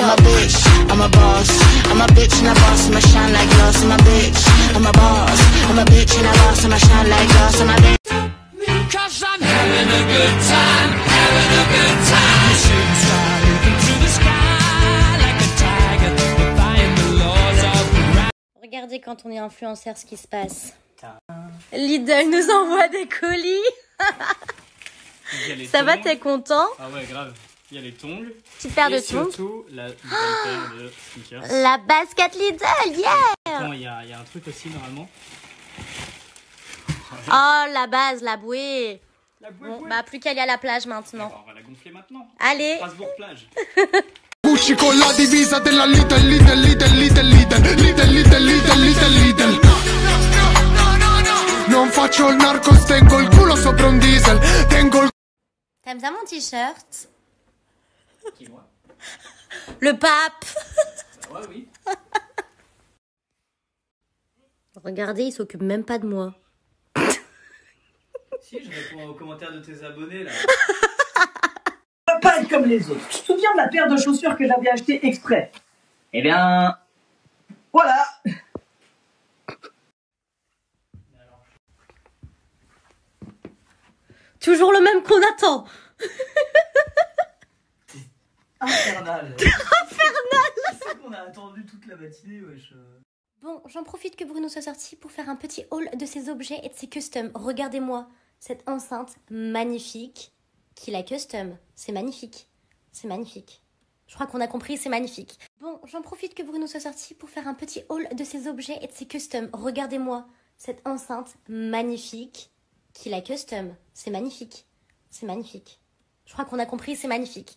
I'm a bitch, I'm a boss. I'm a bitch and a boss, I'ma shine like glass. I'm a bitch, I'm a boss. I'm a bitch and a boss, I'ma shine like glass. I'm a bitch. Cause I'm having a good time, having a good time. Shooting star leaping through the sky like a tiger, defying the laws of gravity. Regardez quand on est influenceur ce qui se passe. Lidl nous envoie des colis. Ça va, t'es content? Ah ouais, grave. Il y a les tongs. Petite paire de tongs. surtout, la nouvelle paire de sneakers. La basket Lidl, yeah Attends, il y a, il y a un truc aussi, normalement. Oh, la base, la bouée. La bouée, Bon, bouée. bah plus qu'à aller à la plage maintenant. Bon, on va la gonfler maintenant. Allez, Strasbourg-Plage. Gucci con la divisa della Lidl, Lidl, Lidl, Lidl, Lidl, Lidl, Lidl, Lidl, Lidl, Lidl. Non faccio il narcos, tengo il culo sopra un diesel, tengo il t'aimes bien mon t-shirt? Qui, moi Le pape Ouais, oui. Regardez, il s'occupe même pas de moi. Si, je réponds aux commentaires de tes abonnés, là. pas être comme les autres. Tu te souviens de la paire de chaussures que j'avais achetée exprès? Eh bien, voilà. Toujours le même qu'on attend Infernal. Infernal. C'est qu'on a attendu toute la matinée, wesh. Bon, j'en profite que Bruno soit sorti pour faire un petit haul de ses objets et de ses customs. Regardez-moi cette enceinte magnifique qu'il a custom. C'est magnifique. C'est magnifique. Je crois qu'on a compris, c'est magnifique. Bon, j'en profite que Bruno soit sorti pour faire un petit haul de ses objets et de ses customs. Regardez-moi cette enceinte magnifique qu'il a custom. C'est magnifique. C'est magnifique. Je crois qu'on a compris, c'est magnifique.